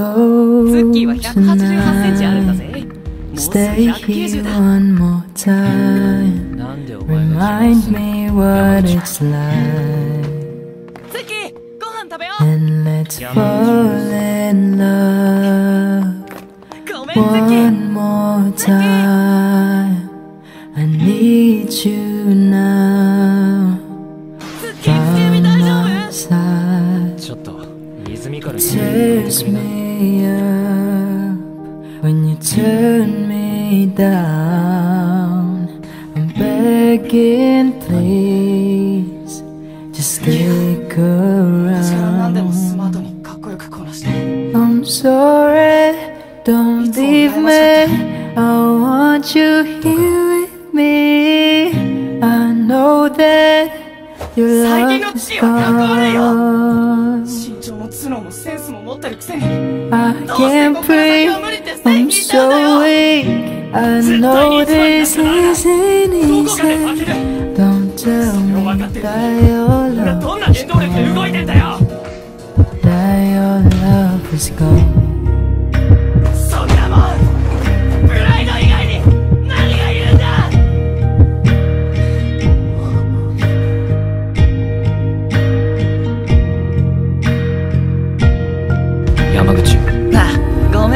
go tonight. Stay here one more time. Remind me what it's like. And let's fall in love one more time. I need you now. By my side. Tears me up when you turn me down. I'm begging, please, just stick around. I'm sorry, don't leave me. I want you here with me. I know that your love is gone. 身長も頭脳もセンスも持ってるくせに I どうして can't ここから先 breathe. は無理って線 I'm 引いたんだ so よ weak. I know this isn't どこかで負 easy. ける Don't tell me 分かってる that your 俺は love, どんな原動力で動いてんだよ that your love is gone.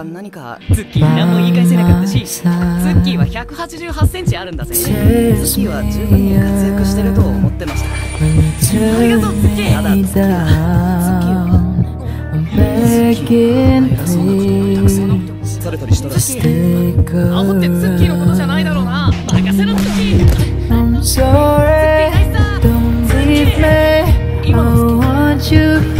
は何か？ツッキー何も言い返せなかったしツッキーは188センチあるんだぜ。ツッキーは十分に活躍してると思ってました。ありがとうツッキー。ただ。ツッキーは。ツッキーは。そうなことにたくさんされたりしたらしい煽ってツッキーのことじゃないだろうな任せろツッキーツッキーナイスだ今のツッキー